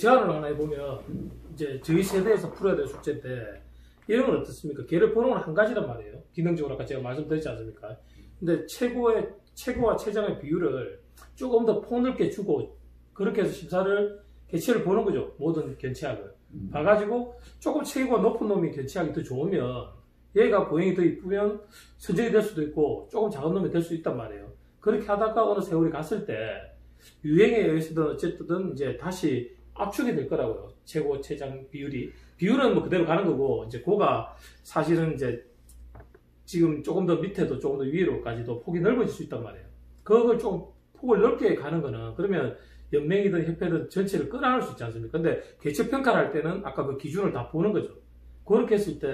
제안을 하나 해보면 이제 저희 세대에서 풀어야 될 숙제인데 이런 건 어떻습니까? 걔를 보는 건 한 가지란 말이에요. 기능적으로 아까 제가 말씀드렸지 않습니까? 근데 최고의 최고와 최장의 비율을 조금 더 폭넓게 주고 그렇게 해서 심사를 개체를 보는 거죠. 모든 견체학을 음. 봐가지고 조금 체계가 높은 놈이 견체학이 더 좋으면 얘가 보행이 더 이쁘면 선정이 될 수도 있고 조금 작은 놈이 될 수 있단 말이에요. 그렇게 하다가 어느 세월이 갔을 때 유행에 의해서든 어쨌든 이제 다시 압축이 될 거라고요. 최고 최장 비율이 비율은 뭐 그대로 가는 거고 이제 고가 사실은 이제 지금 조금 더 밑에도 조금 더 위로까지도 폭이 넓어질 수 있단 말이에요. 그걸 좀 폭을 넓게 가는 거는 그러면 연맹이든 협회든 전체를 끌어안을 수 있지 않습니까? 근데 개체 평가를 할 때는 아까 그 기준을 다 보는 거죠. 그렇게 했을 때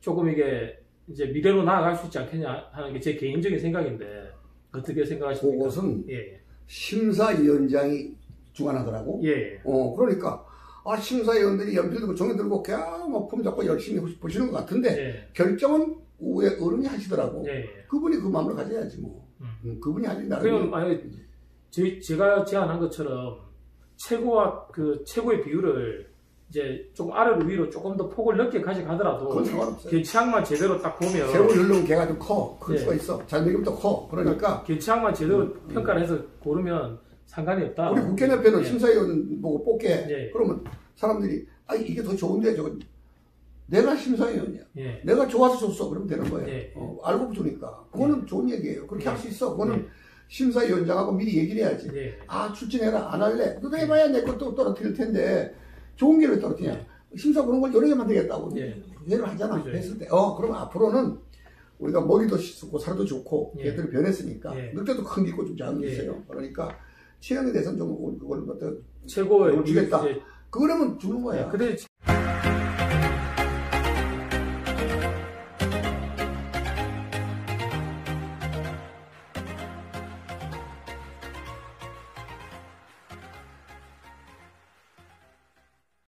조금 이게 이제 미래로 나아갈 수 있지 않겠냐 하는 게 제 개인적인 생각인데 어떻게 생각하십니까? 그것은 예, 심사위원장이 주관하더라고. 예, 예, 어, 그러니까, 아, 심사위원들이 연필 들고 종이 들고 그냥 뭐폼 잡고 열심히 보시는 것 같은데, 예, 결정은 위에 어른이 하시더라고. 예, 예. 그분이 그 마음을 가져야지, 뭐. 음. 음, 그분이 하신다. 그러면 만약에 제, 제가 제안한 것처럼 최고와 그 최고의 비율을 이제 좀 아래로 위로 조금 더 폭을 넓게 가져가더라도 그건 상관없어요. 견체학만 제대로 딱 보면 세월 흐르면 걔가 좀 커. 클 예. 수가 있어. 잘 먹이면 더 커. 그러니까, 견체학만 제대로 평가를 해서 고르면 상관이 없다. 우리 국회의원은 예. 심사위원 보고 뽑게. 예. 그러면 사람들이, 아, 이게 더 좋은데, 저거. 내가 심사위원이야. 예. 내가 좋아서 줬어. 그러면 되는 거예요. 예. 어, 알고 주니까. 그거는 좋은 얘기예요. 그렇게 예. 할수 있어. 그거는 예. 심사위원장하고 미리 얘기를 해야지. 예. 아, 출진해라. 안 할래. 너도 해봐야 내 것도 떨어뜨릴 텐데. 좋은 길을 떨어뜨리냐. 심사 보는 걸 여러 개 만들겠다고. 예. 회를 하잖아. 그죠. 했을 때. 어, 그럼 앞으로는 우리가 머리도 씻고 살도 좋고 예. 개들이 변했으니까. 예. 늑대도 큰 게 있고 좀 작은 게 예. 있어요. 그러니까 체형에 대해서는 좀 그걸 갖다 최고의 주겠다. 그러면 주는 거야. 예, 근데